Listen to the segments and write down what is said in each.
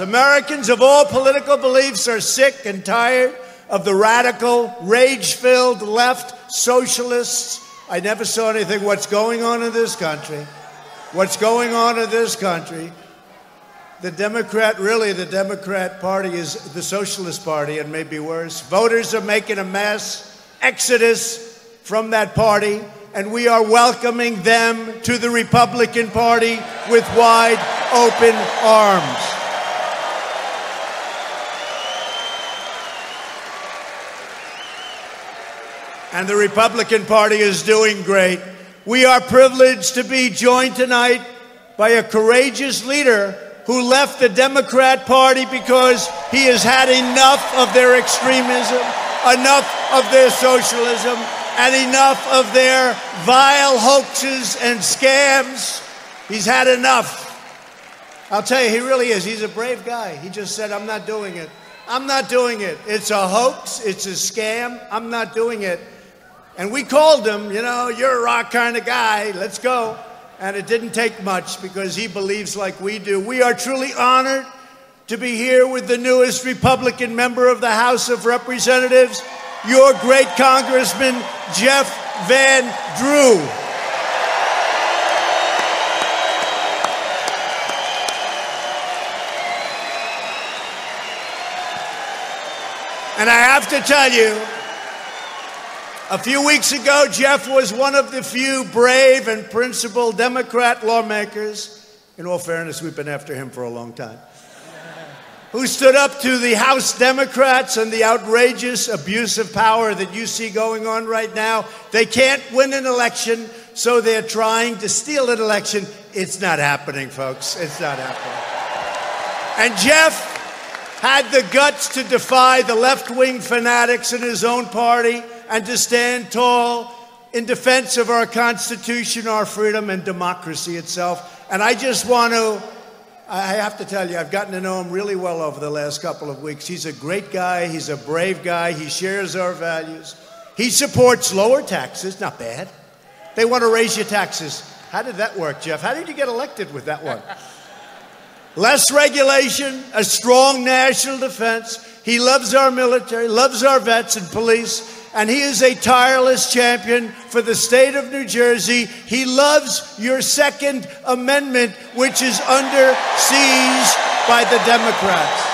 Americans of all political beliefs are sick and tired of the radical, rage filled left socialists. I never saw anything. What's going on in this country? What's going on in this country? The Democrat, really, the Democrat Party is the Socialist Party and maybe worse. Voters are making a mass exodus from that party, and we are welcoming them to the Republican Party with wide open arms. And the Republican Party is doing great. We are privileged to be joined tonight by a courageous leader who left the Democrat Party because he has had enough of their extremism, enough of their socialism, and enough of their vile hoaxes and scams. He's had enough. I'll tell you, he really is. He's a brave guy. He just said, I'm not doing it. I'm not doing it. It's a hoax. It's a scam. I'm not doing it. And we called him, you know, you're a rock kind of guy, let's go. And it didn't take much because he believes like we do. We are truly honored to be here with the newest Republican member of the House of Representatives, your great Congressman, Jeff Van Drew. And I have to tell you, a few weeks ago, Jeff was one of the few brave and principled Democrat lawmakers. In all fairness, we've been after him for a long time. Who stood up to the House Democrats and the outrageous abuse of power that you see going on right now. They can't win an election, so they're trying to steal an election. It's not happening, folks. It's not happening. And Jeff had the guts to defy the left wing fanatics in his own party and to stand tall in defense of our Constitution, our freedom, and democracy itself. And I just want to, I have to tell you, I've gotten to know him really well over the last couple of weeks. He's a great guy, he's a brave guy, he shares our values. He supports lower taxes, not bad. They want to raise your taxes. How did that work, Jeff? How did you get elected with that one? Less regulation, a strong national defense. He loves our military, loves our vets and police and he is a tireless champion for the state of New Jersey. He loves your Second Amendment, which is under siege by the Democrats.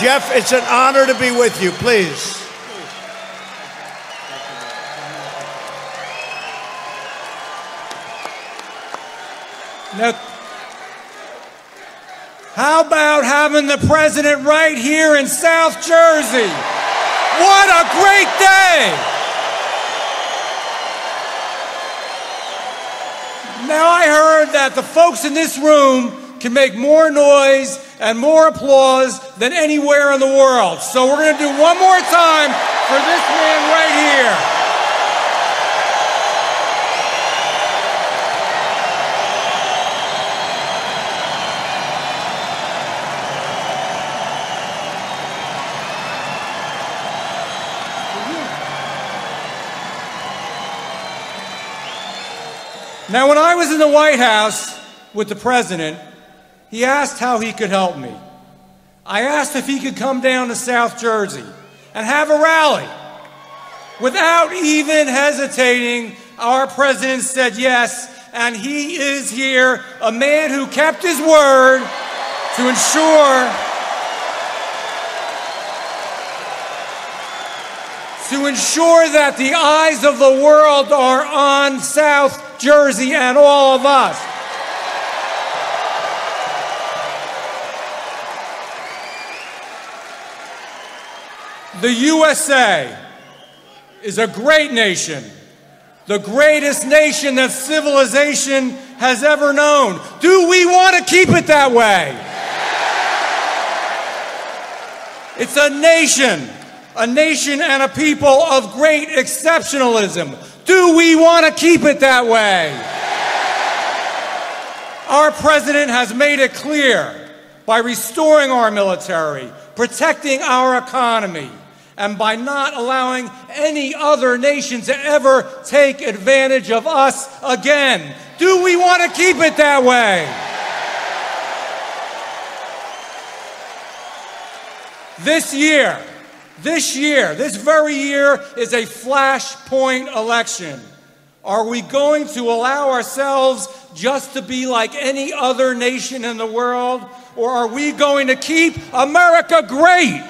Jeff, it's an honor to be with you. Please. Now, how about having the president right here in South Jersey? What a great day! Now, I heard that the folks in this room can make more noise and more applause than anywhere in the world. So, we're going to do one more time for this man right here. Now, when I was in the White House with the president, he asked how he could help me. I asked if he could come down to South Jersey and have a rally. Without even hesitating, our president said yes, and he is here, a man who kept his word to ensure to ensure that the eyes of the world are on South Jersey, and all of us. The USA is a great nation, the greatest nation that civilization has ever known. Do we want to keep it that way? It's a nation, a nation and a people of great exceptionalism. Do we want to keep it that way? Our president has made it clear by restoring our military, protecting our economy, and by not allowing any other nation to ever take advantage of us again. Do we want to keep it that way? This year, this year, this very year is a flashpoint election. Are we going to allow ourselves just to be like any other nation in the world? Or are we going to keep America great?